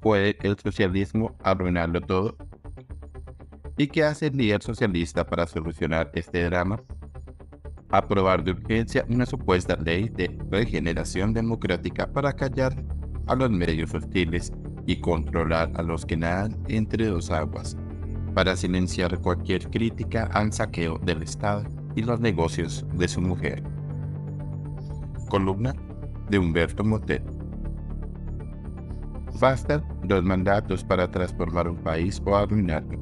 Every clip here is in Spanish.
¿Puede el socialismo arruinarlo todo? ¿Y qué hace el líder socialista para solucionar este drama? Aprobar de urgencia una supuesta ley de regeneración democrática para callar a los medios hostiles y controlar a los que nadan entre dos aguas, para silenciar cualquier crítica al saqueo del Estado y los negocios de su mujer. Columna de Humberto Motet. Bastan dos mandatos para transformar un país o arruinarlo.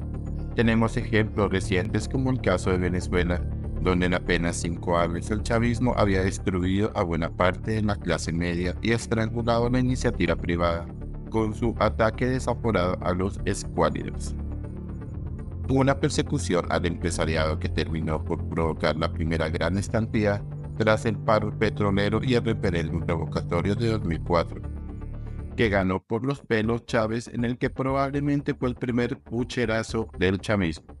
Tenemos ejemplos recientes como el caso de Venezuela, donde en apenas cinco años el chavismo había destruido a buena parte de la clase media y estrangulado la iniciativa privada con su ataque desaforado a los escuálidos. Una persecución al empresariado que terminó por provocar la primera gran estampida tras el paro petrolero y el referéndum revocatorio de 2004, que ganó por los pelos Chávez en el que probablemente fue el primer pucherazo del chavismo,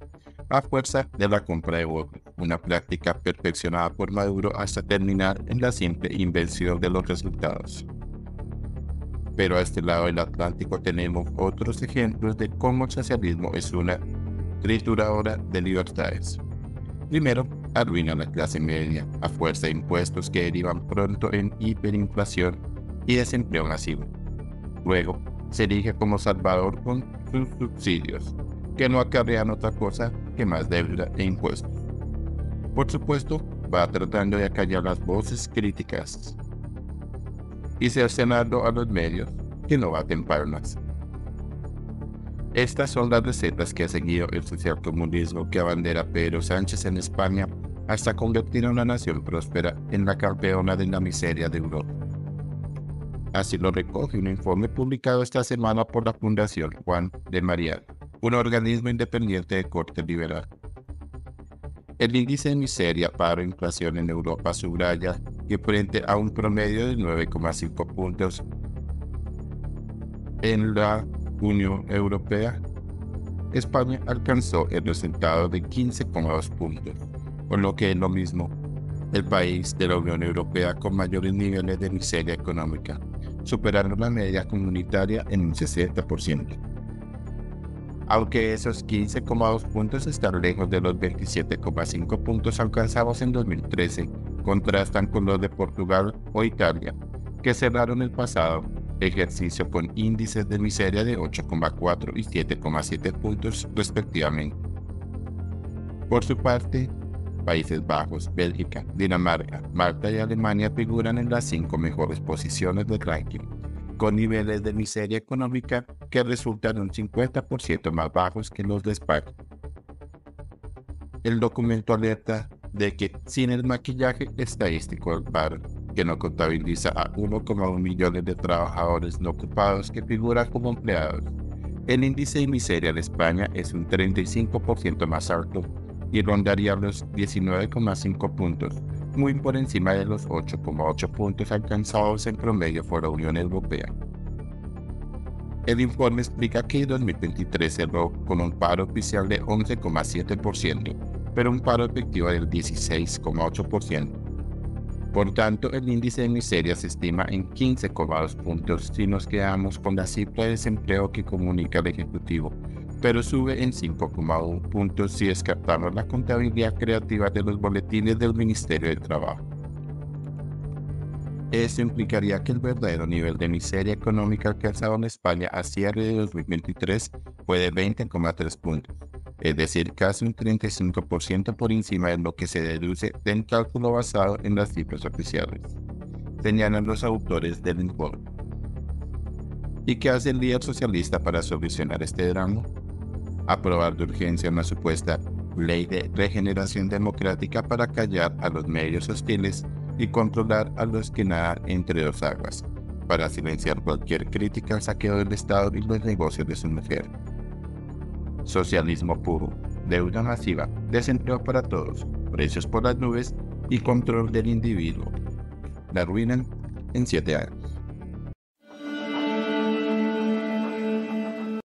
a fuerza de la compra de votos, una práctica perfeccionada por Maduro hasta terminar en la simple invención de los resultados. Pero a este lado del Atlántico tenemos otros ejemplos de cómo el socialismo es una trituradora de libertades. Primero, arruina la clase media a fuerza de impuestos que derivan pronto en hiperinflación y desempleo masivo. Luego, se erige como salvador con sus subsidios, que no acarrean otra cosa que más deuda e impuestos. Por supuesto, va tratando de acallar las voces críticas y cercenando a los medios que no baten palmas. Estas son las recetas que ha seguido el socialcomunismo que abandera Pedro Sánchez en España hasta convertir a una nación próspera en la campeona de la miseria de Europa. Así lo recoge un informe publicado esta semana por la Fundación Juan de Marial, un organismo independiente de corte liberal. El índice de miseria, paro e inflación en Europa subraya que frente a un promedio de 9,5 puntos en la Unión Europea, España alcanzó el resultado de 15,2 puntos, por lo que es lo mismo el país de la Unión Europea con mayores niveles de miseria económica, superando la media comunitaria en un 60%. Aunque esos 15,2 puntos están lejos de los 27,5 puntos alcanzados en 2013, contrastan con los de Portugal o Italia, que cerraron el pasado ejercicio con índices de miseria de 8,4 y 7,7 puntos respectivamente. Por su parte, Países Bajos, Bélgica, Dinamarca, Malta y Alemania figuran en las cinco mejores posiciones del ranking, con niveles de miseria económica que resultan un 50% más bajos que los de España. El documento alerta de que sin el maquillaje estadístico del paro, que no contabiliza a 1,1 millones de trabajadores no ocupados que figuran como empleados, el índice de miseria en España es un 35% más alto y rondaría los 19,5 puntos, muy por encima de los 8,8 puntos alcanzados en promedio por la Unión Europea. El informe explica que 2023 cerró con un paro oficial de 11,7%, pero un paro efectivo del 16,8%. Por tanto, el índice de miseria se estima en 15,2 puntos si nos quedamos con la cifra de desempleo que comunica el Ejecutivo, pero sube en 5,1 puntos si descartamos la contabilidad creativa de los boletines del Ministerio de Trabajo. Esto implicaría que el verdadero nivel de miseria económica alcanzado en España a cierre de 2023 fue de 20,3 puntos, es decir, casi un 35% por encima de lo que se deduce del cálculo basado en las cifras oficiales, señalan los autores del informe. ¿Y qué hace el líder socialista para solucionar este drama? Aprobar de urgencia una supuesta ley de regeneración democrática para callar a los medios hostiles y controlar a los que nadan entre dos aguas, para silenciar cualquier crítica al saqueo del Estado y los negocios de su mujer. Socialismo puro, deuda masiva, desempleo para todos, precios por las nubes y control del individuo. La arruinan en siete años.